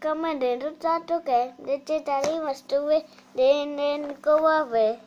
come and then to start to get the chitari must away, then then go away.